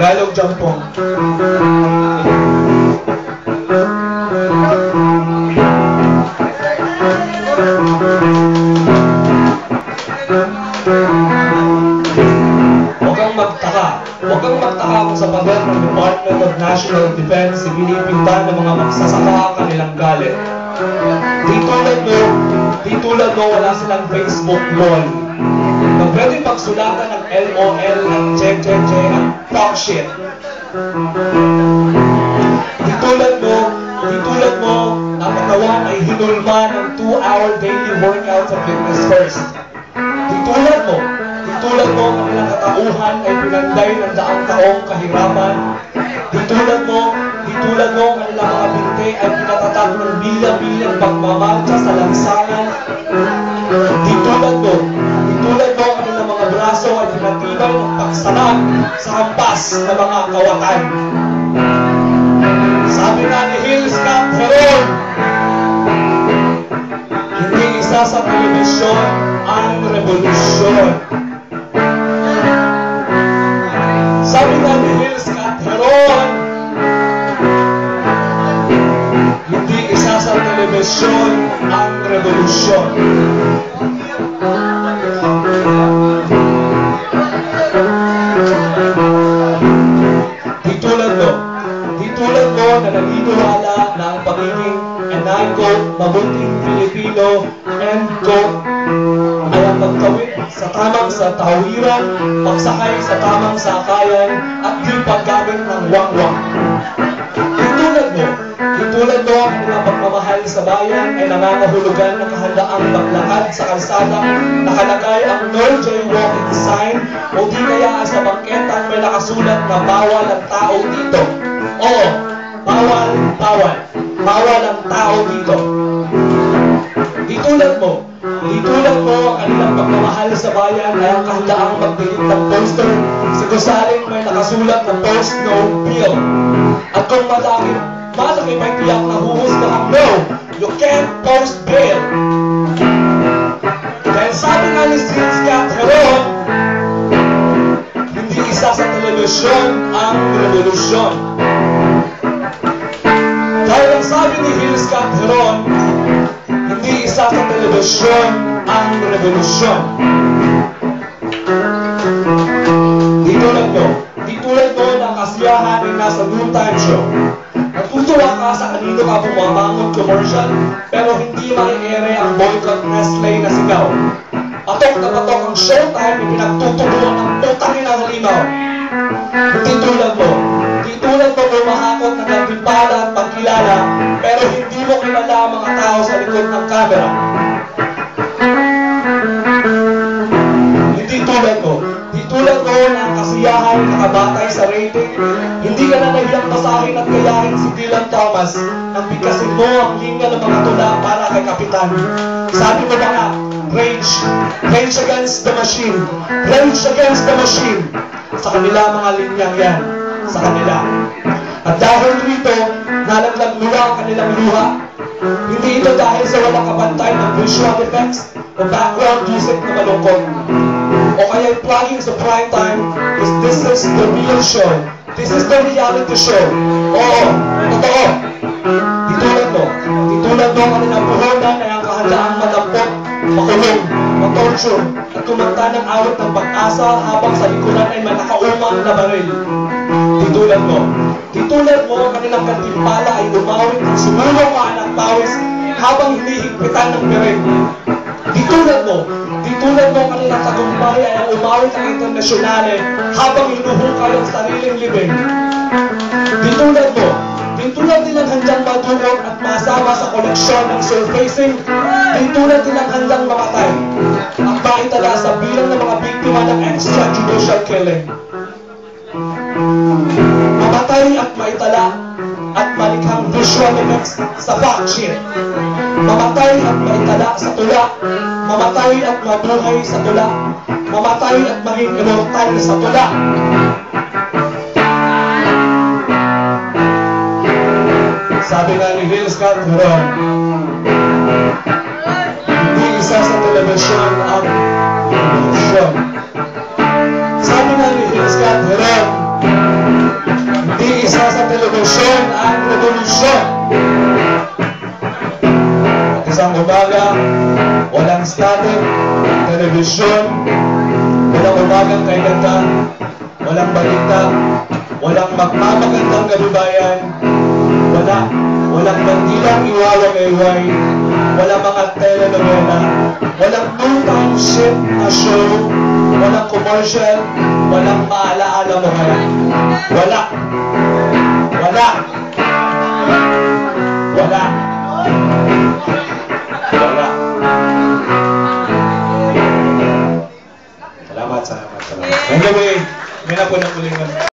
Tagalog Jampong. Huwag kang magtaka. Huwag kang magtaka kung sa pader ng Department of National Defense sinipinta ng mga magsasaka ang kanilang galit. Di tulad mo, di tulad mo wala silang Facebook wall. Pwede pagsulatan ng LOL at check check check at talk shit. Di tulad mo, di tulad mo, napatawa ay hinulma ng 2-hour daily workout sa Fitness First. Di tulad mo, di tulad mo, ang ilang katauhan ay pinanday ng daang taong kahirapan. Di tulad mo, di tulad mo, ang ilang mga ay pinatatak ng bilang-bilang pagmamarcha sa lansangan. Sa hampas ng mga kawatan. Sabi nga ni Hill Scott Heron, hindi isa sa telebisyon ang revolusyon. Sabi nga ni Hill Scott Heron, hindi isa sa telebisyon ang revolusyon. Pilipino, and ay ang magtawid sa tamang sa tawiran, pagsakay sa tamang sakayan, at di paggamit ng wangwang. Di tulad mo, di tulad mo ang mga pagmamahal sa bayan ay nangangahulugan ng kahandaang maglakad sa kalsada, nakalagay ang no jaywalking sign o di kaya sa bangketan may nakasulat na bawal ang tao dito. Oo, bawal, bawal. Bawal ang tao dito. Di tulad mo, di tulad mo ang pagmamahal sa bayan ay ang kahandaang magdilit ng poster sa gusaling may nakasulat na post no bill. At kung malaki, malaki may tiyak na huhusgahan, no, you can't post bail. Dahil sabi nga ni Sir Scott Heron, hindi isa sa telebisyon ang revolusyon. Dahil ang sabi ni Hill Scott Heron, hindi isa sa telebisyon ang revolusyon. Di tulad mo, di tulad ng kasiyahan ay nasa noontime show. Natutuwa ka sa kanino ka bumabangon commercial, pero hindi maiere ang boycott Nestle na sigaw. Patok na patok ang showtime, ipinagtutuloan ng putangin ng halimaw. Hindi tulad mo, di tulad mo lumahakot ng nagtimpala at pagkilala, pero hindi mo kilala ang mga tao sa likod ng camera. Hindi tulad mo, di tulad na ang kasiyahan nakabatay sa rating, hindi ka na nahiyang basahin at gayahin si Dylan Thomas nang bigkasin mo ang linga ng mga tula para kay Kapitan. Sabi mo ba nga, rage, rage against the machine, rage against the machine. Sa kanila mga linyang yan, sa kanila. At dahil rito, nalaglag luha ang kanilang luha. Hindi ito dahil sa walang kapantay ng visual effects o background music na malungkot. O kaya plugging sa prime time is this is the real show. This is the reality show. Oo, totoo. Di tulad mo. Di tulad mo ang kanilang puhunan ay ang kahandaang madampot, makulong, matorture, at kumanta ng awit ng pag-asa habang sa likuran ay may nakaumang na baril. Di tulad mo. Tulad mo ang kanilang kantimpala ay umawit ng sumulong ka ng pawis habang hinihigpitan ng birin. Di tulad mo. Di tulad mo ang kanilang tagumpay ay ang umawit ng internasyonale habang hinuhukay ang sariling libing. Di tulad mo. Di tulad nilang handang madurog at masama sa koleksyon ng surfacing. Di tulad nilang handang mamatay. At maitala sa bilang ng mga biktima ng extrajudicial killing. Mamatay at maitala at malikhang visual effects sa sheet. Mamatay at maitala sa tula. Mamatay at mabuhay sa tula. Mamatay at maging immortal sa tula. Sabi nga ni Will Scott Heron, revolusyon at revolusyon. At isang umaga, walang static, television, walang umagang kaigata, walang balita, walang magmamagandang gabibayan, wala, walang bandilang iwawag-iway, walang mga telenovela, walang two-time ship na show, walang commercial, walang maalaala mo kaya. Wala. Wala. Wala. Wala. Salamat, salamat, salamat. Anyway, may na po na.